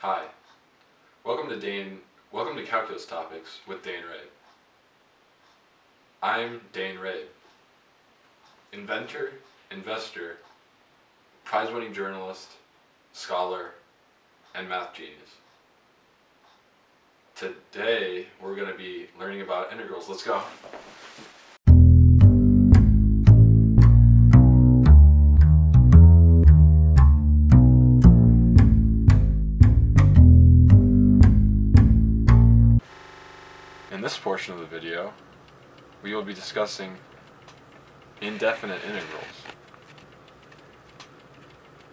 Hi. Welcome to Dane. Welcome to Calculus Topics with Dane Rabe. I'm Dane Rabe. Inventor, investor, prize-winning journalist, scholar, and math genius. Today we're going to be learning about integrals. Let's go. In this portion of the video, we will be discussing indefinite integrals.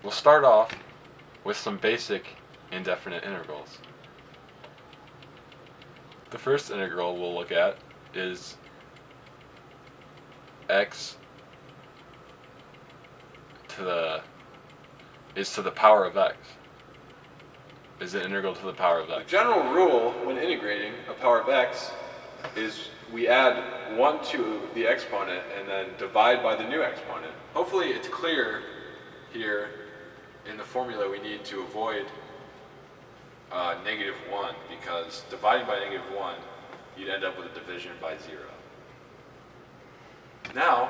We'll start off with some basic indefinite integrals. The first integral we'll look at is x to the is to the power of x. Is an integral to the power of The x. general rule when integrating a power of x is we add 1 to the exponent and then divide by the new exponent. Hopefully it's clear here in the formula we need to avoid uh, negative 1 because dividing by negative 1 you'd end up with a division by 0. Now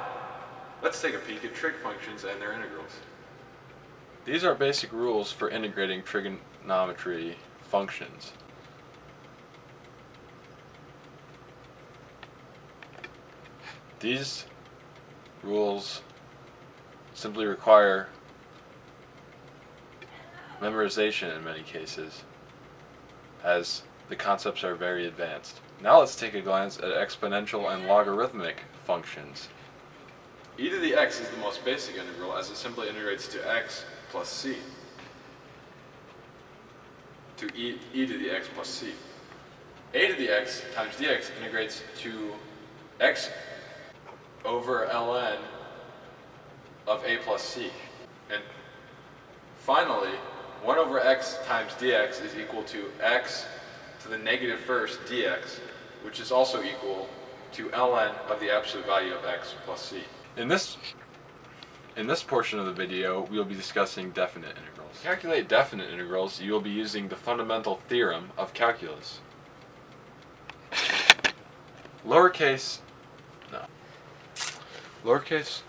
let's take a peek at trig functions and their integrals. These are basic rules for integrating trigonometry functions. These rules simply require memorization in many cases, as the concepts are very advanced. Now let's take a glance at exponential and logarithmic functions. E to the x is the most basic integral as it simply integrates to x plus c. To e, e to the x plus c. a to the x times dx integrates to x over ln of a plus c. And finally, 1 over x times dx is equal to x to the negative first dx, which is also equal to ln of the absolute value of x plus c. In this in this portion of the video, we will be discussing definite integrals. To calculate definite integrals, you will be using the fundamental theorem of calculus. Lowercase no. Lowercase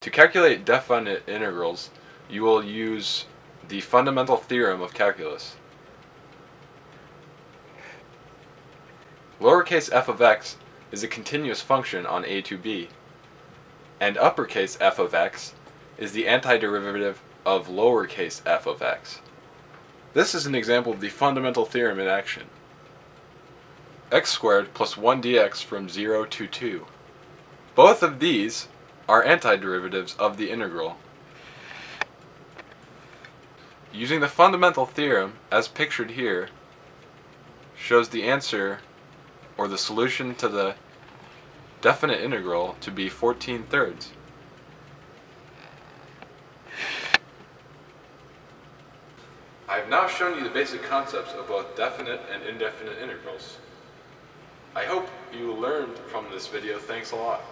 To calculate definite integrals, you will use the fundamental theorem of calculus. Lowercase f of x is a continuous function on a to b, and uppercase f of x is the antiderivative of lowercase f of x. This is an example of the fundamental theorem in action. x squared plus 1 dx from 0 to 2. Both of these are antiderivatives of the integral. Using the fundamental theorem, as pictured here, shows the answer or the solution to the definite integral to be 14 thirds. I have now shown you the basic concepts of both definite and indefinite integrals. I hope you learned from this video. Thanks a lot.